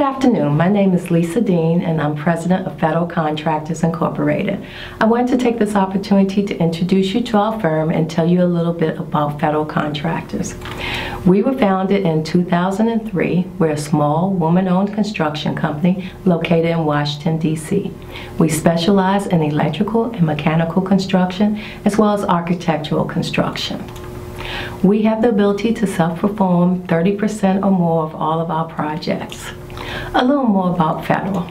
Good afternoon. My name is Lisa Dean, and I'm president of Federal Contractors Incorporated. I want to take this opportunity to introduce you to our firm and tell you a little bit about Federal Contractors. We were founded in 2003. We're a small, woman owned construction company located in Washington, D.C. We specialize in electrical and mechanical construction as well as architectural construction. We have the ability to self-perform 30% or more of all of our projects. A little more about Federal.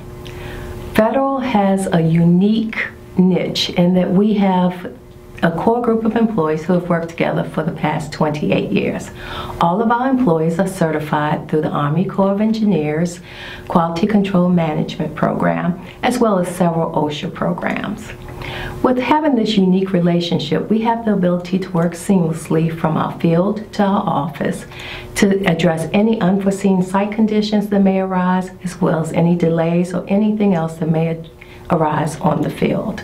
Federal has a unique niche in that we have a core group of employees who have worked together for the past 28 years. All of our employees are certified through the Army Corps of Engineers Quality Control Management Program, as well as several OSHA programs. With having this unique relationship, we have the ability to work seamlessly from our field to our office to address any unforeseen site conditions that may arise, as well as any delays or anything else that may arise on the field.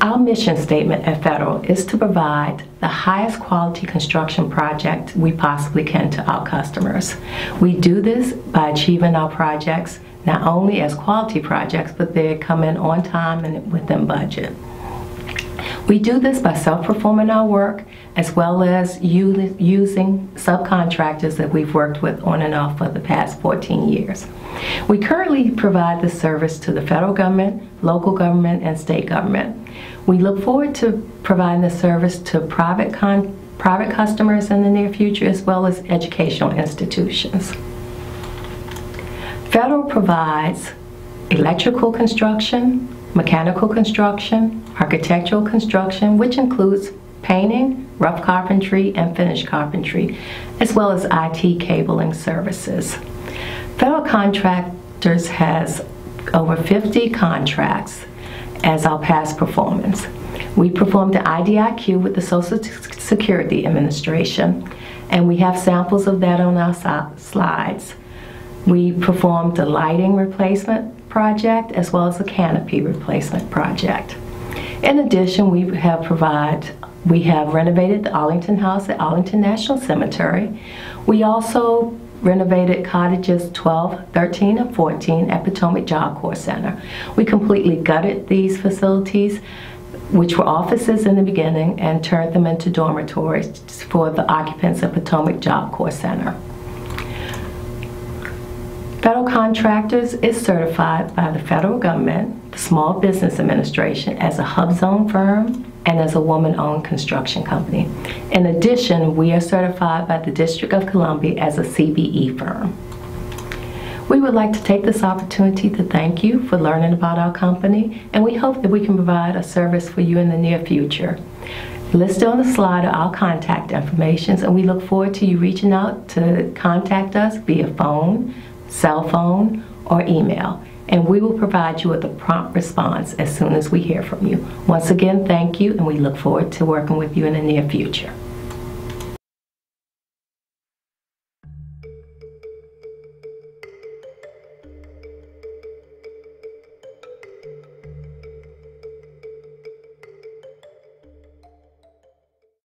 Our mission statement at Federal is to provide the highest quality construction project we possibly can to our customers. We do this by achieving our projects not only as quality projects, but they come in on time and within budget. We do this by self-performing our work as well as using subcontractors that we've worked with on and off for the past 14 years. We currently provide this service to the federal government, local government, and state government. We look forward to providing the service to private, private customers in the near future as well as educational institutions. Federal provides electrical construction, mechanical construction, architectural construction, which includes painting, rough carpentry, and finished carpentry, as well as IT cabling services. Federal Contractors has over 50 contracts as our past performance. We performed the IDIQ with the Social Security Administration, and we have samples of that on our slides. We performed a lighting replacement project as well as a canopy replacement project. In addition, we have provide we have renovated the Arlington House at Arlington National Cemetery. We also renovated cottages 12, 13, and 14 at Potomac Job Corps Center. We completely gutted these facilities which were offices in the beginning and turned them into dormitories for the occupants of Potomac Job Corps Center. Federal Contractors is certified by the federal government, the Small Business Administration, as a HUBZone firm and as a woman-owned construction company. In addition, we are certified by the District of Columbia as a CBE firm. We would like to take this opportunity to thank you for learning about our company, and we hope that we can provide a service for you in the near future. Listed on the slide are our contact information, and we look forward to you reaching out to contact us via phone, cell phone, or email, and we will provide you with a prompt response as soon as we hear from you. Once again, thank you, and we look forward to working with you in the near future.